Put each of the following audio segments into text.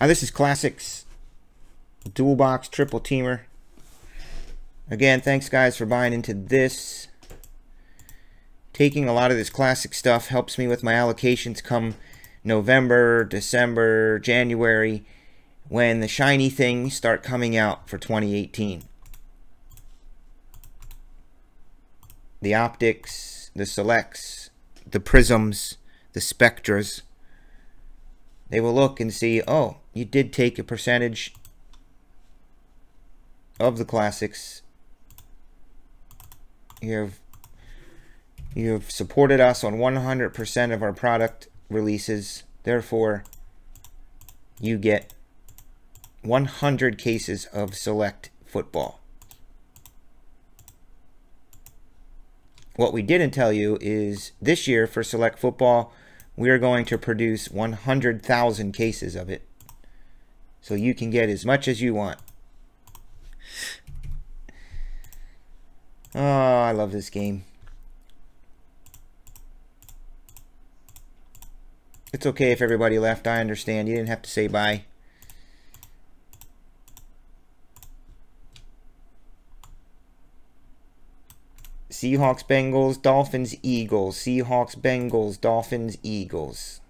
Uh, this is Classics Dual Box Triple Teamer. Again, thanks guys for buying into this. Taking a lot of this classic stuff helps me with my allocations come November, December, January, when the shiny things start coming out for 2018. The optics, the selects, the Prizms, the spectras. They will look and see, oh, you did take a percentage of the classics. You have you have supported us on 100% of our product releases. Therefore, you get 100 cases of select football. What we didn't tell you is this year for select football, we are going to produce 100,000 cases of it. So you can get as much as you want. Oh, I love this game. It's okay if everybody left. I understand. You didn't have to say bye. Seahawks, Bengals, Dolphins, Eagles. Seahawks, Bengals, Dolphins, Eagles.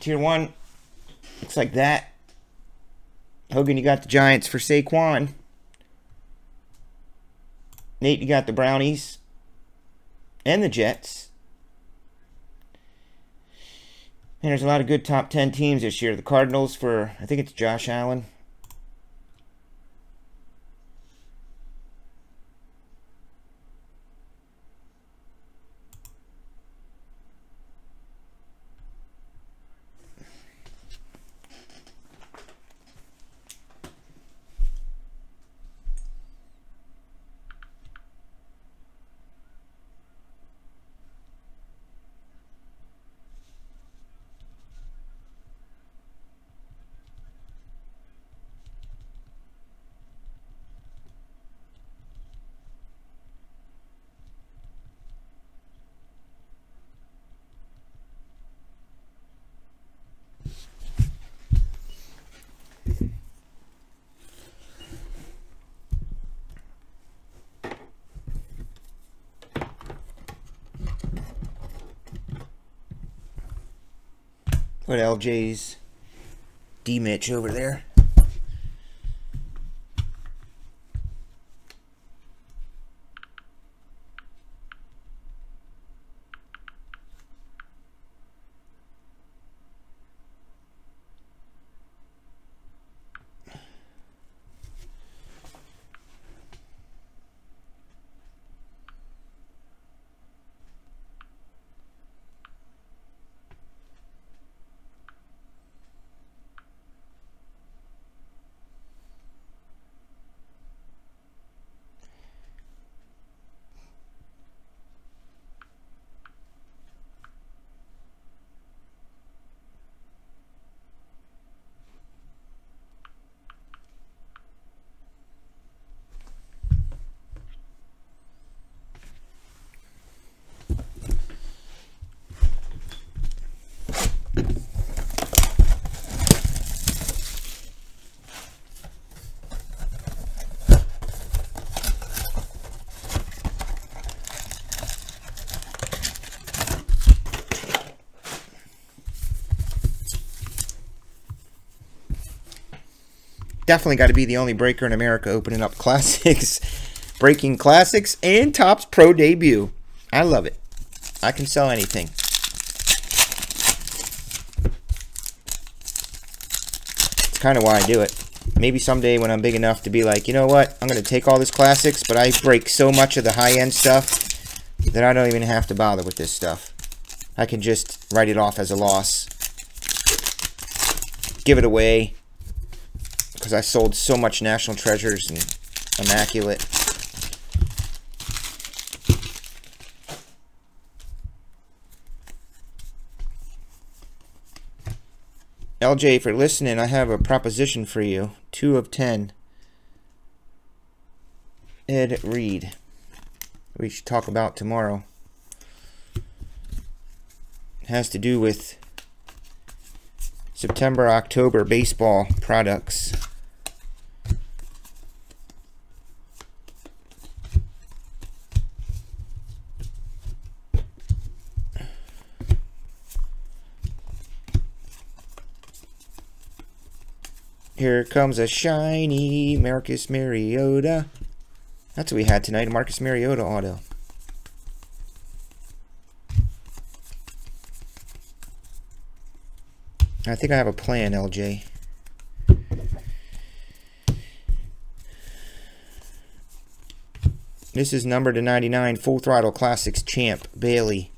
Tier 1 looks like that. Hogan, you got the Giants for Saquon. Nate, you got the Brownies and the Jets. And there's a lot of good top 10 teams this year. The Cardinals for, I think it's Josh Allen. Put LJ's D Mitch over there. definitely got to be the only breaker in America opening up classics, breaking classics, and Topps Pro debut. I love it. I can sell anything. It's kind of why I do it. Maybe someday when I'm big enough to be like, you know what, I'm going to take all this classics, but I break so much of the high-end stuff that I don't even have to bother with this stuff. I can just write it off as a loss. Give it away because I sold so much National Treasures and Immaculate. LJ, if you're listening, I have a proposition for you. Two of ten. Ed Reed. We should talk about tomorrow. It has to do with September, October baseball products. Here comes a shiny Marcus Mariota. That's what we had tonight, Marcus Mariota auto. I think I have a plan, LJ. This is number to 99, Full Throttle Classics Champ, Bailey.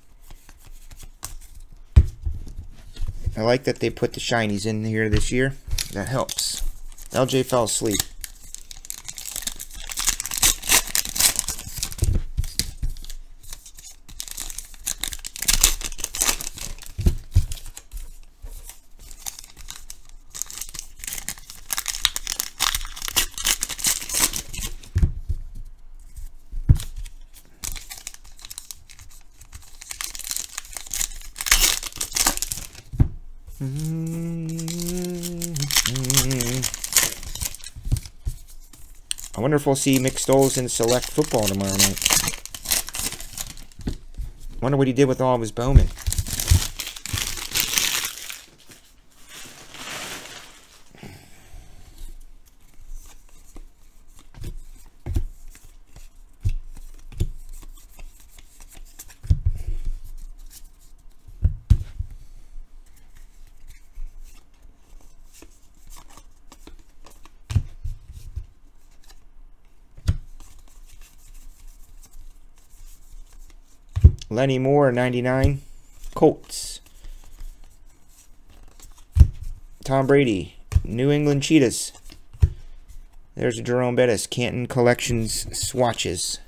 I like that they put the shinies in here this year. That helps. LJ fell asleep. Wonder if we'll see Mick Stoles in select football tomorrow night. Wonder what he did with all of his Bowman. Lenny Moore, 99. Colts. Tom Brady, New England Cheetahs. There's a Jerome Bettis, Canton Collections swatches.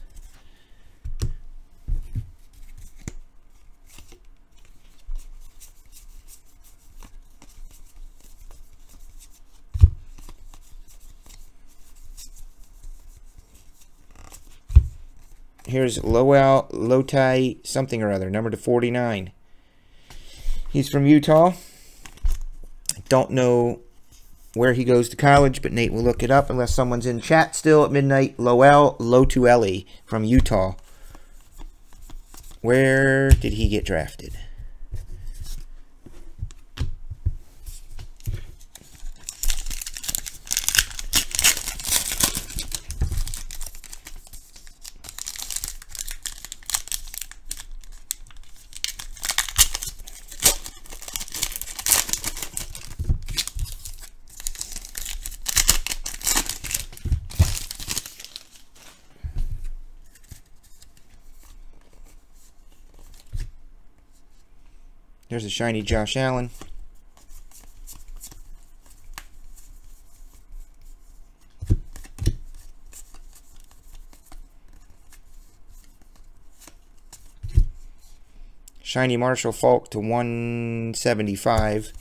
Here's Lowell Lotai something or other, number to 49. He's from Utah. Don't know where he goes to college, but Nate will look it up unless someone's in chat still at midnight. Lowell Lotulelei from Utah. Where did he get drafted? There's a shiny Josh Allen. Shiny Marshall Faulk to 175.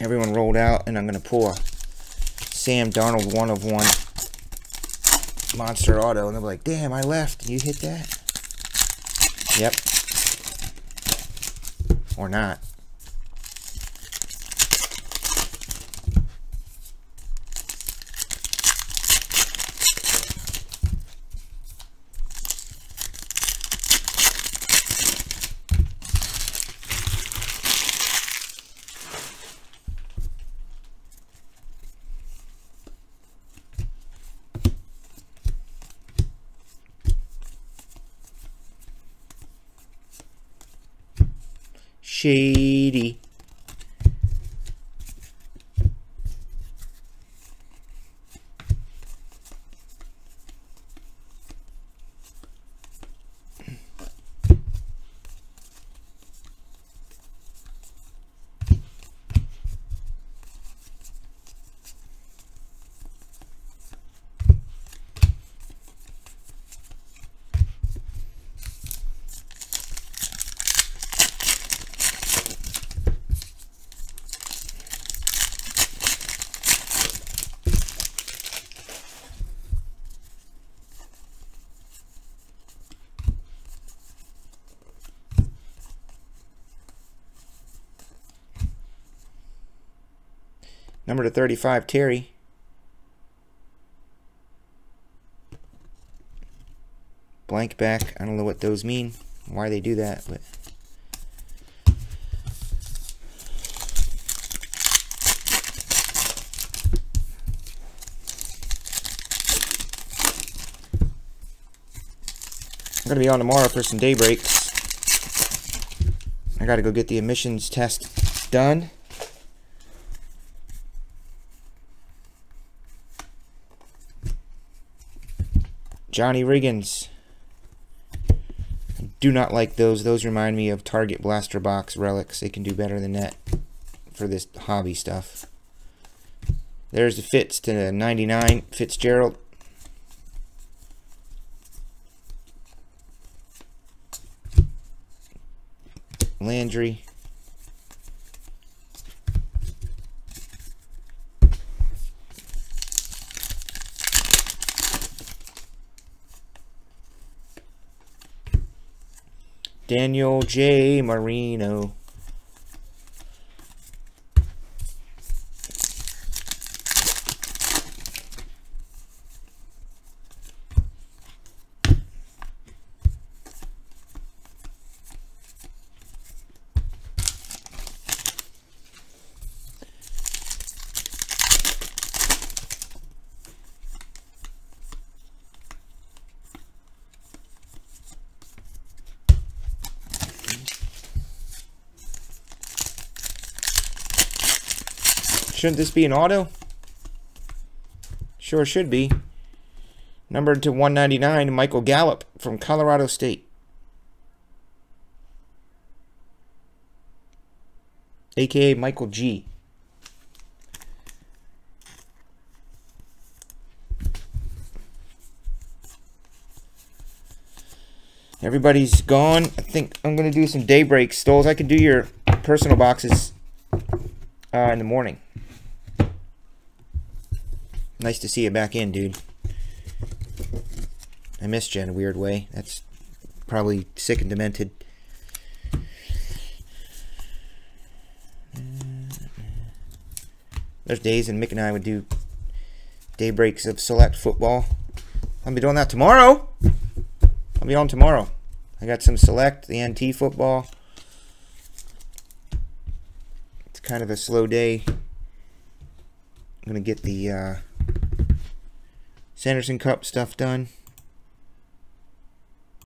Everyone rolled out, and I'm going to pull a Sam Darnold one of one monster auto, and they'll be like, damn, I left, you hit that? Yep. Or not. Shady. Number to 35, Terry. Blank back. I don't know what those mean, why they do that, but. I'm going to be on tomorrow for some day breaks. I got to go get the emissions test done. Johnny Riggins. do not like those. Those remind me of Target Blaster Box relics. They can do better than that for this hobby stuff. There's the Fitz to 99. Fitzgerald. Landry. Daniel J. Marino. Shouldn't this be an auto? Sure should be. Numbered to 199, Michael Gallup from Colorado State. AKA Michael G. Everybody's gone. I think I'm going to do some daybreak stalls. I can do your personal boxes uh, in the morning. Nice to see you back in, dude. I missed you in a weird way. That's probably sick and demented. There's days and Mick and I would do day breaks of select football. I'll be doing that tomorrow. I'll be on tomorrow. I got some select, the NT football. It's kind of a slow day. I'm going to get the uh, Sanderson Cup stuff done.